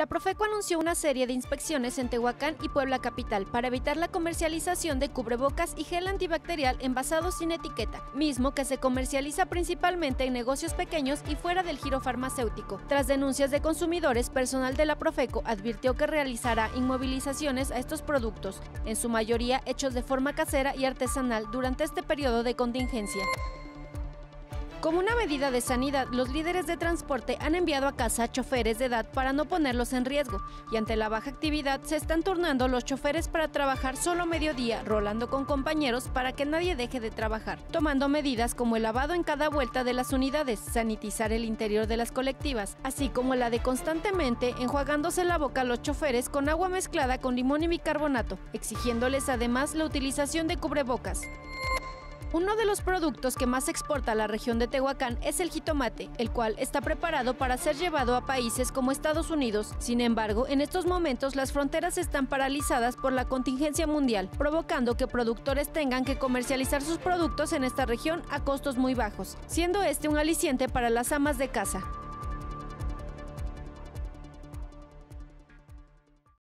La Profeco anunció una serie de inspecciones en Tehuacán y Puebla Capital para evitar la comercialización de cubrebocas y gel antibacterial envasados sin etiqueta, mismo que se comercializa principalmente en negocios pequeños y fuera del giro farmacéutico. Tras denuncias de consumidores, personal de la Profeco advirtió que realizará inmovilizaciones a estos productos, en su mayoría hechos de forma casera y artesanal durante este periodo de contingencia. Como una medida de sanidad, los líderes de transporte han enviado a casa a choferes de edad para no ponerlos en riesgo, y ante la baja actividad se están turnando los choferes para trabajar solo mediodía, rolando con compañeros para que nadie deje de trabajar, tomando medidas como el lavado en cada vuelta de las unidades, sanitizar el interior de las colectivas, así como la de constantemente enjuagándose la boca a los choferes con agua mezclada con limón y bicarbonato, exigiéndoles además la utilización de cubrebocas. Uno de los productos que más exporta la región de Tehuacán es el jitomate, el cual está preparado para ser llevado a países como Estados Unidos. Sin embargo, en estos momentos las fronteras están paralizadas por la contingencia mundial, provocando que productores tengan que comercializar sus productos en esta región a costos muy bajos, siendo este un aliciente para las amas de casa.